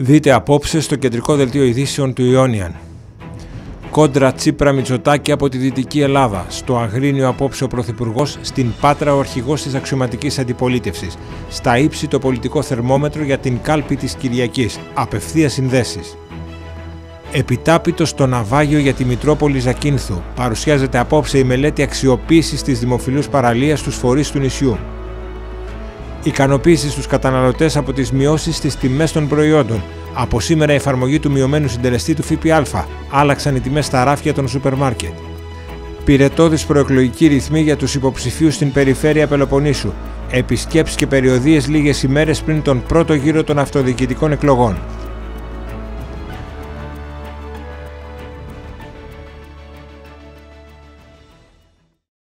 Δείτε απόψε στο κεντρικό δελτίο ειδήσεων του Ιόνιαν. Κόντρα Τσίπρα Μητσοτάκη από τη Δυτική Ελλάδα. Στο Αγρίνιο απόψε ο Πρωθυπουργός, στην Πάτρα ο αρχηγός της αξιωματικής αντιπολίτευσης. Στα ύψη το πολιτικό θερμόμετρο για την κάλπη της Κυριακής. Απευθείας συνδέσεις. Επιτάπητο στο ναυάγιο για τη Μητρόπολη Ζακίνθου. Παρουσιάζεται απόψε η μελέτη αξιοποίησης της δημοφιλούς παραλίας στους φορείς του νησιού. Ικανοποίησης στους καταναλωτές από τις μειώσεις στις τιμές των προϊόντων. Από σήμερα η εφαρμογή του μειωμένου συντελεστή του ΦΠΑ. Άλλαξαν οι τιμές στα ράφια των σούπερ μάρκετ. Πυρετώδης προεκλογική ρυθμή για τους υποψηφίους στην περιφέρεια Πελοποννήσου. Επισκέψεις και περιοδίες λίγες ημέρες πριν τον πρώτο γύρο των αυτοδιοικητικών εκλογών.